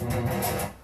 Música